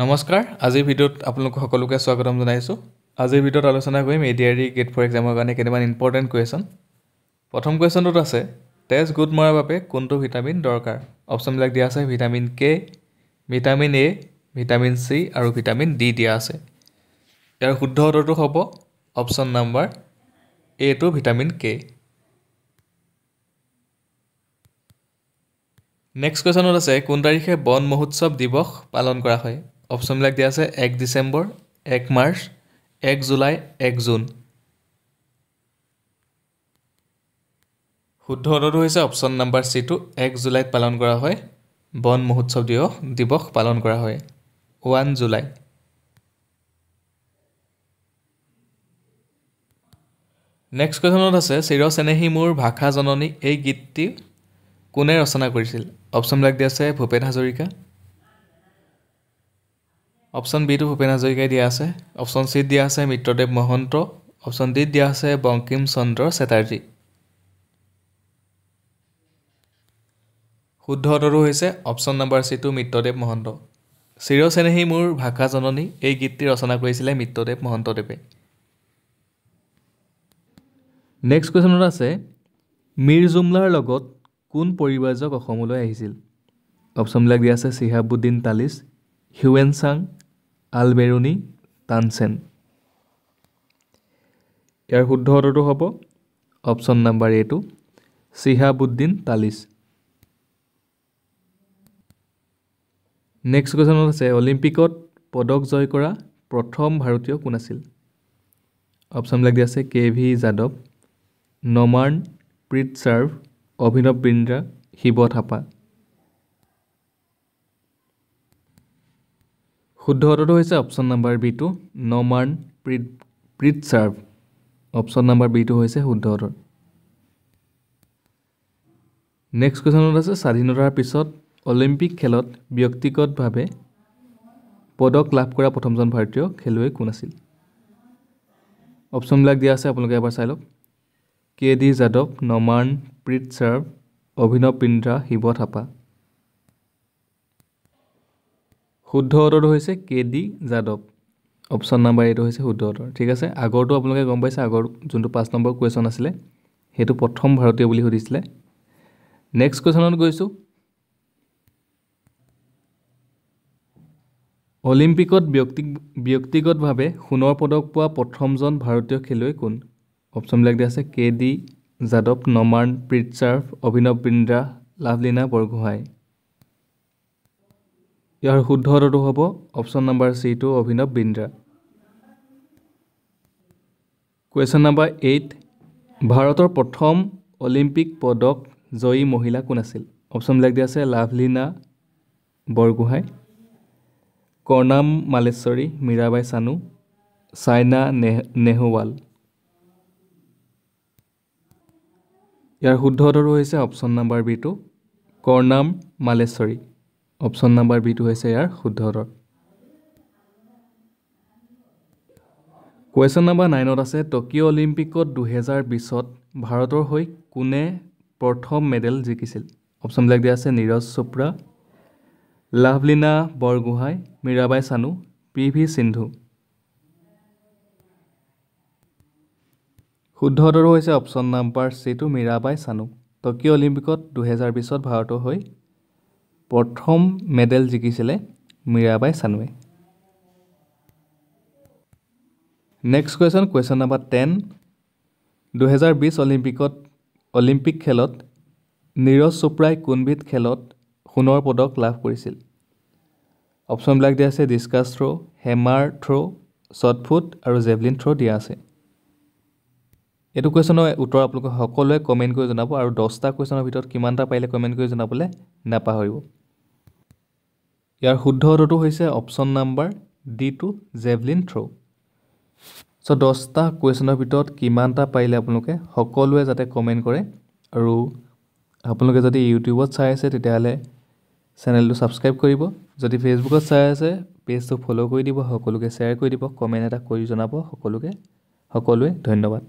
নমস্কাৰ আজিৰ ভিডিঅ'ত আপোনালোক সকলোকে স্বাগতম জনাইছোঁ। আজিৰ ভিডিঅ'ত আলোচনা কৰিম A D R E grade four এক্সামৰ কাৰণে কেইটামান ইম্পৰ্টেণ্ট কুৱেশ্যন প্ৰথম কুৱেশ্যনটোত আছে তেজ গোট মৰাৰ বাবে কোনটো ভিটামিন দৰকাৰ? অপশ্যনবিলাক দিয়া আছে vitamin K vitamin A vitamin C আৰু ভিটামিন ডি দিয়া আছে। ইয়াৰ শুদ্ধ উত্তৰটো হ'ব অপশ্যন নাম্বাৰ এটো ভিটামিন কে নেক্সট কুৱেশ্যনত আছে কোন তাৰিখে বন মহোৎসৱ দিৱস পালন কৰা হয়? অপশ্যনবিলাক দিয়া আছে এক ডিচেম্বৰ এক মাৰ্চ এক জুলাই এক জুন। শুদ্ধ উত্তৰটো হৈছে অপশ্যন নাম্বাৰ চিটো এক জুলাইত পালন কৰা হয়। বন মহোৎসৱ দিৱস দিৱস পালন কৰা হয়। One July. নেক্সট কুৱেশ্যনত আছে চিৰ চেনেহী মোৰ ভাষা জননী এই গীতটি কোনে ৰচনা কৰিছিল? অপশ্যনবিলাক দিয়া আছে ভূপেন হাজৰিকা। অপশ্যন বিটো ভূপেন হাজৰিকাই দিয়া আছে। অপশ্যন চিত দিয়া আছে মিত্ৰদেৱ মহন্ত। অপশ্যন ডিত দিয়া আছে বংকিম চন্দ্ৰ চেটাৰ্জী। শুদ্ধ উত্তৰটো হৈছে অপশ্যন নাম্বাৰ চিটো মিত্ৰদেৱ মহন্ত। চিৰ চেনেহী মোৰ ভাষা জননী এই গীতটি ৰচনা কৰিছিলে মিত্ৰদেৱ মহন্তদেৱে। নেক্সট কুৱেশ্যনত আছে মীৰ জুমলাৰ লগত কোন পৰিব্ৰাজক অসমলৈ আহিছিল? অপশ্যনবিলাক দিয়া আছে চিহাবুদ্দিন তালিচ হিউৱেন চাং আল বেৰুণী তানচেন ইয়াৰ শুদ্ধ উত্তৰটো হ'ব অপশ্যন নাম্বাৰ এটো চিহাবুদ্দিন তালিচ। নেক্সট কুৱেশ্যনত আছে অলিম্পিকত পদক জয় কৰা প্ৰথম ভাৰতীয় কোন আছিল? অপশ্যনবিলাক দিয়া আছে কে ভি যাদৱ নমান প্ৰীত চাৰ্ভ অভিনৱ বিন্দ্ৰা শিৱ থাপা। শুদ্ধ উত্তৰটো হৈছে অপশ্যন নাম্বাৰ বিটো নমান প্ৰীত প্ৰীত চাৰ্ভ অপশ্যন নাম্বাৰ বিটো হৈছে শুদ্ধ উত্তৰ নেক্সট কুৱেশ্যনত আছে স্বাধীনতাৰ পিছত অলিম্পিক খেলত ব্যক্তিগতভাৱে পদক লাভ কৰা প্ৰথমজন ভাৰতীয় খেলুৱৈ কোন আছিল? অপশ্যনবিলাক দিয়া আছে আপোনালোকে এবাৰ চাই লওক। কে ডি যাদৱ নমান প্ৰীত চাৰ্ভ অভিনৱ বিন্দ্ৰা শিৱ থাপা। শুদ্ধ উত্তৰটো হৈছে কে ডি যাদৱ। অপশ্যন নাম্বাৰ এইটো হৈছে শুদ্ধ উত্তৰ ঠিক আছে? আগৰটো আপোনালোকে গম পাইছে আগৰ যোনটো পাঁচ নম্বৰ কুৱেশ্যন আছিলে সেইটো প্ৰথম ভাৰতীয় বুলি সুধিছিলে। নেক্সট কুৱেশ্যনত গৈছোঁ। অলিম্পিকত ব্যক্তি ব্যক্তিগতভাৱে সোণৰ পদক পোৱা প্ৰথমজন ভাৰতীয় খেলুৱৈ কোন? অপশ্যনবিলাক দিয়া আছে কে ডি যাদৱ নমান প্ৰীত চাৰ্ভ অভিনৱ বিন্দ্ৰা লাভলীনা বৰগোহাঁই। ইয়াৰ শুদ্ধ উত্তৰটো হ'ব অপশ্যন নাম্বাৰ চিটো অভিনৱ বিন্দ্ৰা। কুৱেশ্যন নাম্বাৰ এইট ভাৰতৰ প্ৰথম অলিম্পিক পদক জয়ী মহিলা কোন আছিল? অপশ্যনবিলাক দিয়া আছে লাভলীনা বৰগোহাঁই কৰ্ণাম মালেশ্বৰী মীৰাবাই চানু চাইনা নেহ নেহৱাল। ইয়াৰ শুদ্ধ উত্তৰটো হৈছে অপশ্যন নাম্বাৰ বিটো কৰ্ণাম মালেশ্বৰী। অপশ্যন নাম্বাৰ বিটো হৈছে ইয়াৰ শুদ্ধ উত্তৰ। কুৱেশ্যন নাম্বাৰ নাইনত আছে টকিঅ' অলিম্পিকত দুহেজাৰ বিছত ভাৰতৰ হৈ কোনে প্ৰথম মেডেল জিকিছিল? অপশ্যনবিলাক দিয়া আছে নীৰজ চোপ্ৰা লাভলীনা বৰগোহাঁই মীৰাবাই চানু পি ভি সিন্ধু। শুদ্ধ উত্তৰটো হৈছে অপশ্যন নাম্বাৰ চিটো মীৰাবাই চানু। টকিঅ' অলিম্পিকত দুহেজাৰ বিছত ভাৰতৰ হৈ প্ৰথম মেডেল জিকিছিলে Mirabai চানুৱে। Next question question number ten দুহেজাৰ বিছ অলিম্পিকত অলিম্পিক খেলত নীৰজ চোপ্ৰাই কোনবিধ খেলত সোণৰ পদক লাভ কৰিছিল? অপশ্যনবিলাক দিয়া আছে discus throw' hammer throw' shot put আৰু জেভলিন থ্ৰ' দিয়া আছে। এইটো কুৱেশ্যনৰ উত্তৰ আপোনালোকে সকলোৱে কমেণ্ট কৰি জনাব আৰু দহটা কুৱেশ্যনৰ ভিতৰত কিমানটা পাৰিলে কমেণ্ট কৰি জনাবলৈ নাপাহৰিব। ইয়াৰ শুদ্ধ উত্তৰটো হৈছে option number D two javelin throw' so' দহটা কুৱেশ্যনৰ ভিতৰত কিমানটা পাৰিলে আপোনালোকে সকলোৱে যাতে কমেণ্ট কৰে আৰু আপোনালোকে যদি ইউটিউবত চাই আছে তেতিয়াহ'লে চেনেলটো ছাবস্ক্ৰাইব কৰিব। যদি ফেচবুকত চাই আছে পেজটো ফ'ল' কৰি দিব সকলোকে শ্বেয়াৰ কৰি দিব কমেণ্ট এটা কৰি জনাব সকলোকে সকলোৱে ধন্যবাদ।